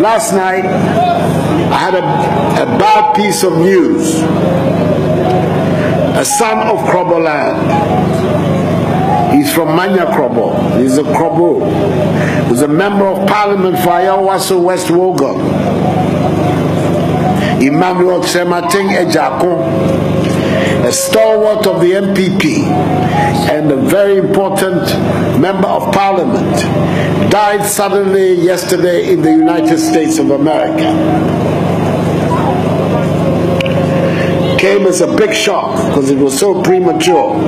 Last night, I had a, a bad piece of news. A son of Kroboland. He's from Manya Krobo. He's a Krobo. He's a member of parliament for Ayawaso West Wuogon. Emmanuel Kyeremanteng Agyarko a stalwart of the NPP and a very important member of parliament, died suddenly yesterday in the United States of America. Came as a big shock because it was so premature.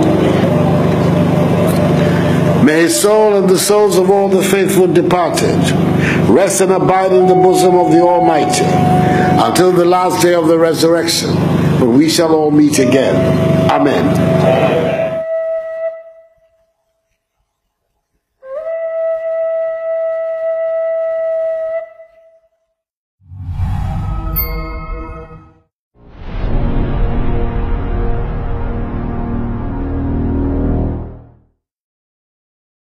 May his soul and the souls of all the faithful departed rest and abide in the bosom of the Almighty until the last day of the resurrection but we shall all meet again. Amen.